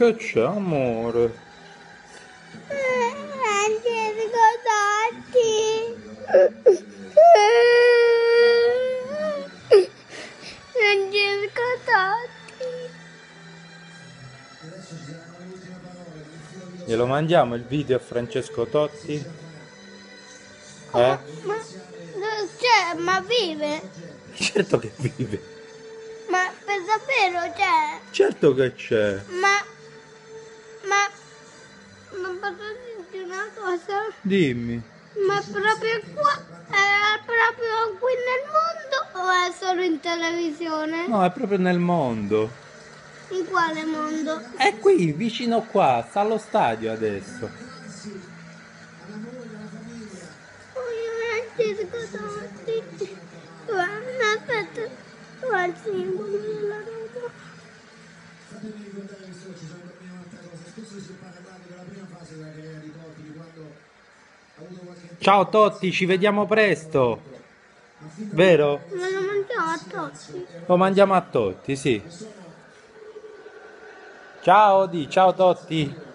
Che c'è, amore? Angelico Totti. Angelico Totti. Glielo mandiamo il video a Francesco Totti? Eh? Ma, cioè, ma vive? Certo che vive. Ma per davvero c'è? Certo che c'è. Posso dirti una cosa? Dimmi. Ma proprio qua, è proprio qui nel mondo o è solo in televisione? No, è proprio nel mondo. In quale mondo? È qui, vicino qua, sta allo stadio adesso. Aspetta, Ciao Totti, ci vediamo presto. Vero? Ma lo mangiamo a Totti. Lo mandiamo a Totti, sì. Ciao Di, ciao Totti.